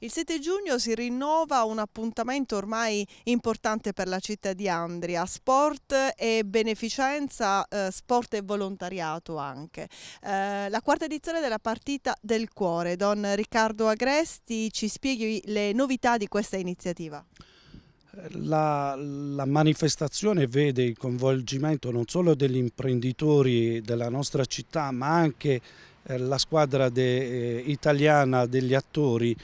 Il 7 giugno si rinnova un appuntamento ormai importante per la città di Andria, sport e beneficenza, eh, sport e volontariato anche. Eh, la quarta edizione della partita del cuore, Don Riccardo Agresti ci spieghi le novità di questa iniziativa. La, la, manifestazione vede il coinvolgimento non solo degli imprenditori della nostra città ma anche eh, la squadra de, eh, italiana degli attori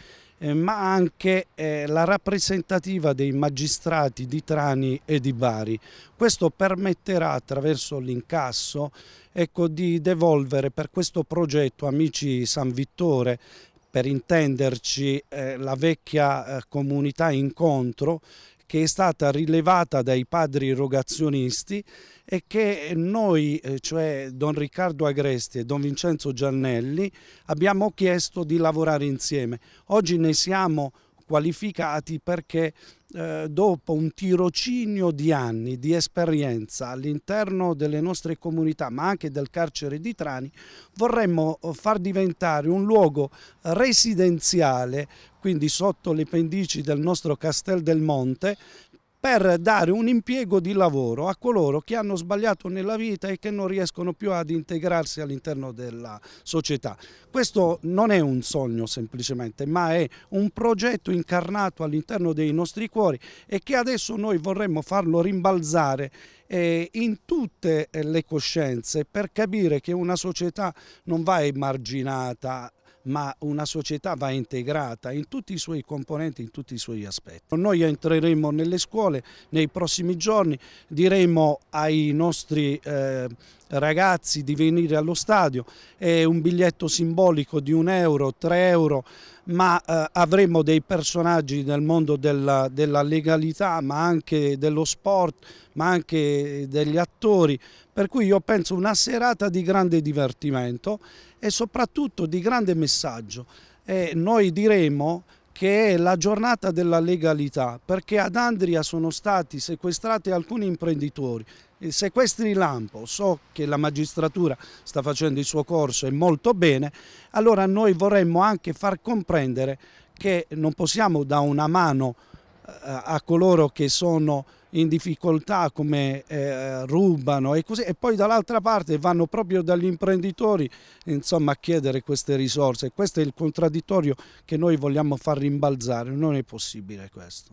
eh, ma anche eh, la rappresentativa dei magistrati di Trani e di Bari. Questo permetterà attraverso l'incasso ecco, di devolvere per questo progetto Amici San Vittore per intenderci eh, la vecchia eh, comunità incontro che è stata rilevata dai padri rogazionisti e che noi, eh, cioè Don Riccardo Agresti e Don Vincenzo Giannelli, abbiamo chiesto di lavorare insieme. Oggi ne siamo qualificati perché eh, dopo un tirocinio di anni di esperienza all'interno delle nostre comunità ma anche del carcere di Trani vorremmo eh, far diventare un luogo residenziale quindi sotto le pendici del nostro Castel del Monte per dare un impiego di lavoro a coloro che hanno sbagliato nella vita e che non riescono più ad integrarsi all'interno della società. Questo non è un sogno semplicemente, ma è un progetto incarnato all'interno dei nostri cuori e che adesso noi vorremmo farlo rimbalzare eh, in tutte le coscienze per capire che una società non va emarginata ma una società va integrata in tutti i suoi componenti, in tutti i suoi aspetti. Noi entreremo nelle scuole nei prossimi giorni, diremo ai nostri eh, ragazzi di venire allo stadio, è un biglietto simbolico di un euro, tre euro, ma eh, avremo dei personaggi nel mondo della, della legalità, ma anche dello sport, ma anche degli attori, per cui io penso una serata di grande divertimento e soprattutto di grande messaggio. E noi diremo che è la giornata della legalità, perché ad Andria sono stati sequestrati alcuni imprenditori. Sequestri lampo, so che la magistratura sta facendo il suo corso e molto bene, allora noi vorremmo anche far comprendere che non possiamo da una mano eh, a coloro che sono in difficoltà come eh, rubano e così e poi dall'altra parte vanno proprio dagli imprenditori insomma a chiedere queste risorse. Questo è il contraddittorio che noi vogliamo far rimbalzare. Non è possibile questo